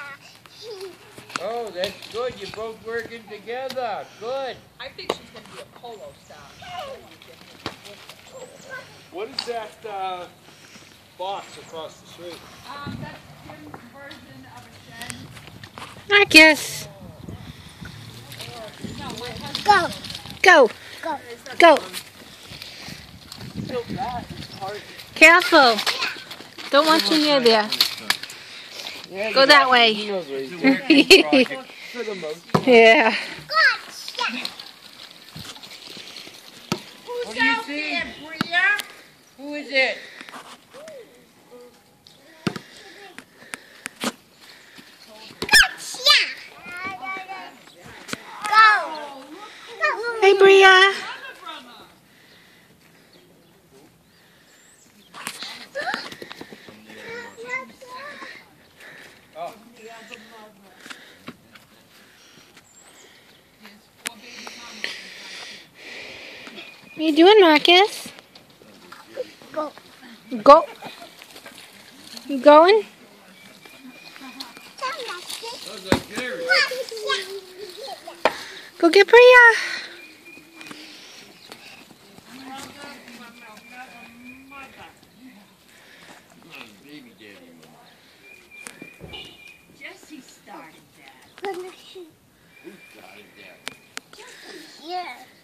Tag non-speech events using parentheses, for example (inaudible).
(laughs) Oh, that's good. You're both working together. Good. I think she's gonna be a polo star. What is that uh, box across the street? Um, that's Jim's version of a shed. Marcus, No, my husband. go, Go. go. Still that is. Careful. Don't want you near there. (laughs) doing. For the most part. Yeah. What do you see? Who is it? Go. Hey, Bria. What you doing, Marcus? Go. Go. You going? Those are. Go get Bria. Baby daddy. Jesse started that. Who got it there? Yeah.